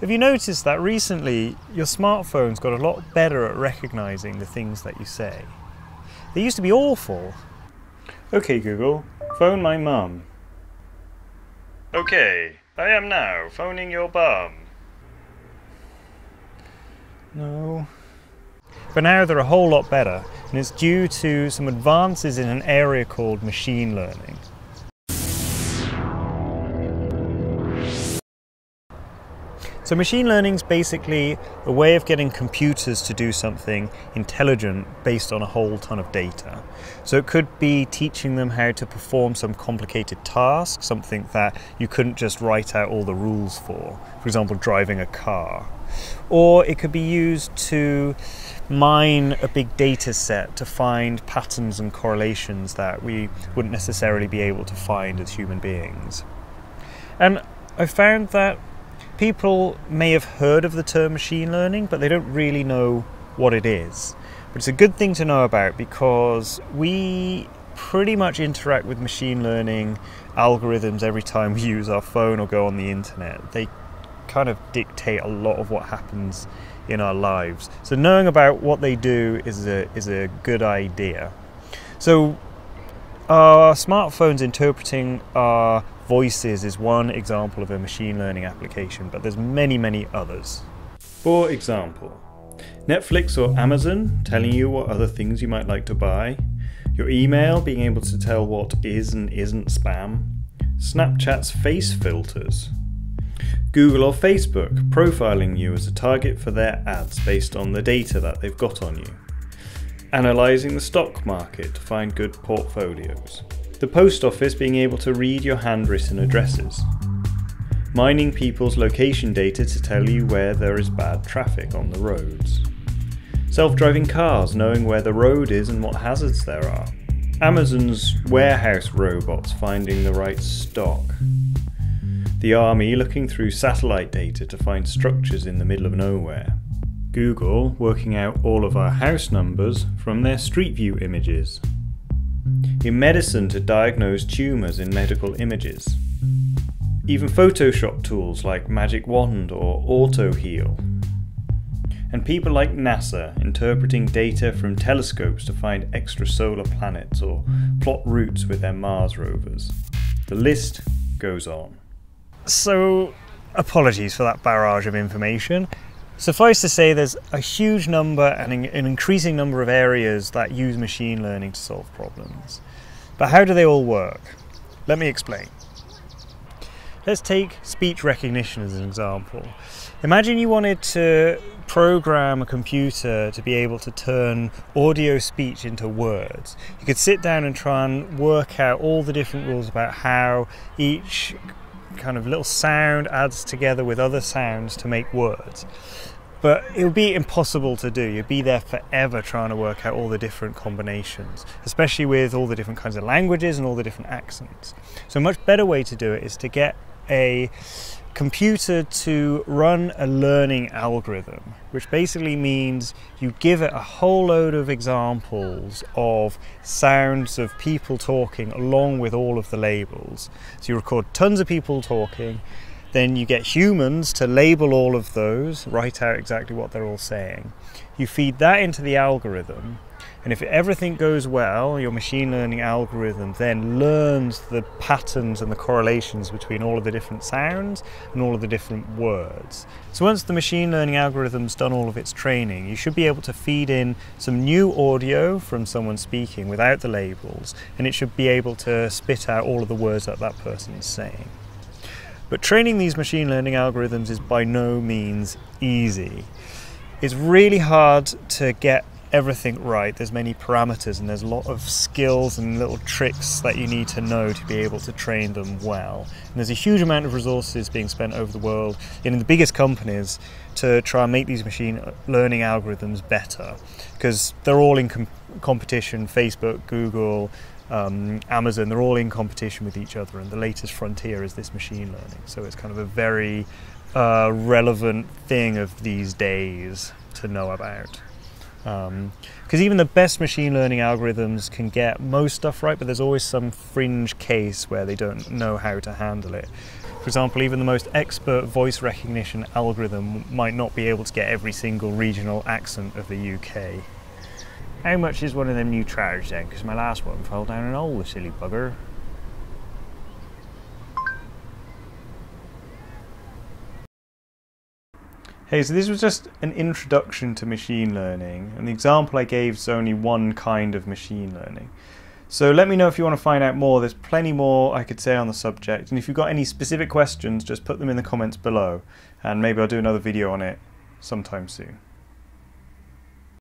Have you noticed that recently your smartphone's got a lot better at recognizing the things that you say? They used to be awful. Okay, Google, phone my mum. Okay, I am now phoning your bum. No. But now they're a whole lot better, and it's due to some advances in an area called machine learning. So machine learning is basically a way of getting computers to do something intelligent based on a whole ton of data. So it could be teaching them how to perform some complicated task, something that you couldn't just write out all the rules for, for example, driving a car. Or it could be used to mine a big data set to find patterns and correlations that we wouldn't necessarily be able to find as human beings. And I found that people may have heard of the term machine learning, but they don't really know what it is. But it's a good thing to know about because we pretty much interact with machine learning algorithms every time we use our phone or go on the internet. They kind of dictate a lot of what happens in our lives. So knowing about what they do is a, is a good idea. So our smartphones interpreting our voices is one example of a machine learning application, but there's many, many others. For example, Netflix or Amazon telling you what other things you might like to buy, your email being able to tell what is and isn't spam, Snapchat's face filters, Google or Facebook profiling you as a target for their ads based on the data that they've got on you, analysing the stock market to find good portfolios, the post office being able to read your handwritten addresses, mining people's location data to tell you where there is bad traffic on the roads, self driving cars knowing where the road is and what hazards there are, Amazon's warehouse robots finding the right stock, the army looking through satellite data to find structures in the middle of nowhere. Google working out all of our house numbers from their Street View images in medicine to diagnose tumours in medical images. Even Photoshop tools like Magic Wand or AutoHeal. And people like NASA interpreting data from telescopes to find extrasolar planets or plot routes with their Mars rovers. The list goes on. So, apologies for that barrage of information. Suffice to say, there's a huge number and an increasing number of areas that use machine learning to solve problems. But how do they all work? Let me explain. Let's take speech recognition as an example. Imagine you wanted to program a computer to be able to turn audio speech into words. You could sit down and try and work out all the different rules about how each kind of little sound adds together with other sounds to make words. But it would be impossible to do. You'd be there forever trying to work out all the different combinations, especially with all the different kinds of languages and all the different accents. So, a much better way to do it is to get a computer to run a learning algorithm, which basically means you give it a whole load of examples of sounds of people talking along with all of the labels. So you record tons of people talking, then you get humans to label all of those, write out exactly what they're all saying. You feed that into the algorithm, and if everything goes well, your machine learning algorithm then learns the patterns and the correlations between all of the different sounds and all of the different words. So once the machine learning algorithm's done all of its training, you should be able to feed in some new audio from someone speaking without the labels, and it should be able to spit out all of the words that that person is saying. But training these machine learning algorithms is by no means easy. It's really hard to get everything right. There's many parameters and there's a lot of skills and little tricks that you need to know to be able to train them well. And there's a huge amount of resources being spent over the world in the biggest companies to try and make these machine learning algorithms better because they're all in com- competition Facebook, Google, um, Amazon, they're all in competition with each other, and the latest frontier is this machine learning. So it's kind of a very uh, relevant thing of these days to know about. Because um, even the best machine learning algorithms can get most stuff right, but there's always some fringe case where they don't know how to handle it. For example, even the most expert voice recognition algorithm might not be able to get every single regional accent of the UK. How much is one of them new trousers then? Because my last one fell down an hole, the silly bugger. Hey, so this was just an introduction to machine learning, and the example I gave is only one kind of machine learning. So let me know if you want to find out more. There's plenty more I could say on the subject, and if you've got any specific questions, just put them in the comments below, and maybe I'll do another video on it sometime soon.